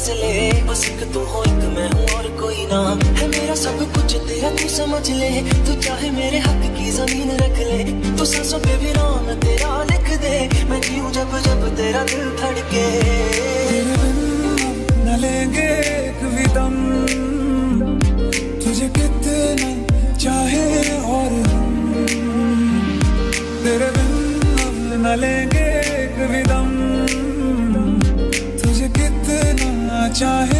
बस एक तू हो, एक मैं हूँ और कोई ना। है मेरा सब कुछ, तेरा तू समझ ले। तू चाहे मेरे हक की ज़मीन रख ले। तू सांसों पे भी नाम तेरा लिख दे। मैं जब जब तेरा दिल धड़के। न लेंगे एक तुझे कितना चाहे और तेरे बिन न लेंगे एक चाहे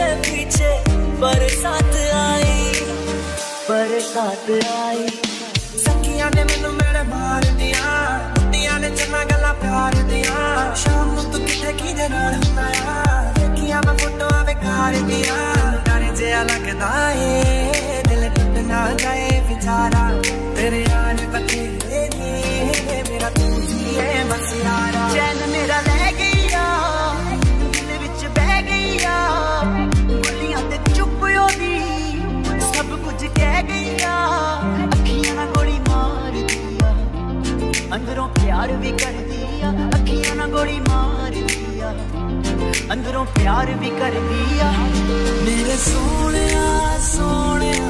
पीछे पीछे बरसात आई बरसात आई ਸਖੀਆਂ ਨੇ ਮੈਨੂੰ ਮੇਰੇ ਮਾਰ ਦਿਆਂ ਮੁੰਡਿਆਂ ਨੇ ਚੰਨਾ ਗੱਲਾਂ ਪਿਆਰ ਦੀਆਂ ਸ਼ਾਮ ਨੂੰ ਤੂੰ ਕਿੱਥੇ ਕਿਹਦੇ ਨਾਲ ਹੁੰਦਾ ਆ ਦੇਖੀਆਂ ਮੈਂ ਫੋਟੋਆਂ ਬੇਕਾਰ ਦੀਆਂ ਡਰ ਜਿਹਾ ਲੱਗਦਾ ਏ ਦਿਲ ਟੁੱਟ ਨਾ ਜਾਏ ਵਿਚਾਰਾ ਪਿਆਰ ਵੀ ਕਰਦੀ ਆ, ਅੱਖੀਆਂ ਨਾਲ ਗੋਲੀ ਮਾਰਦੀ ਆ। ਅੰਦਰੋਂ ਪਿਆਰ ਵੀ ਕਰਦੀ ਆ। ਮੇਰੇ ਸੋਹਣਿਆ ਸੋਹਣਿਆ